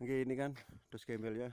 Oke ini kan dos gembelnya